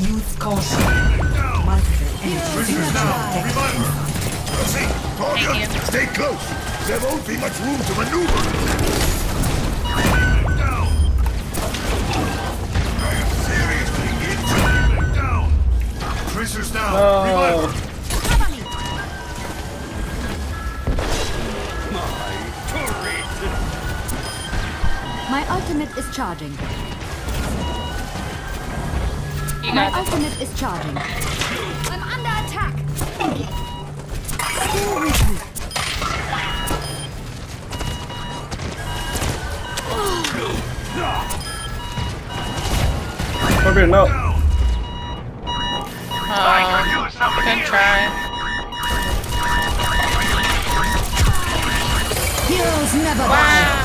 Use caution. Multiple enemies. See, Torga, stay close. There won't be much room to maneuver. Down. I am seriously injured. Down. Tracer's down. No. Revival. My ultimate is charging. You My got it. ultimate is charging. I'm under attack. Stay with me. Okay, no. Uh, oh, good try. Heroes never die. Wow.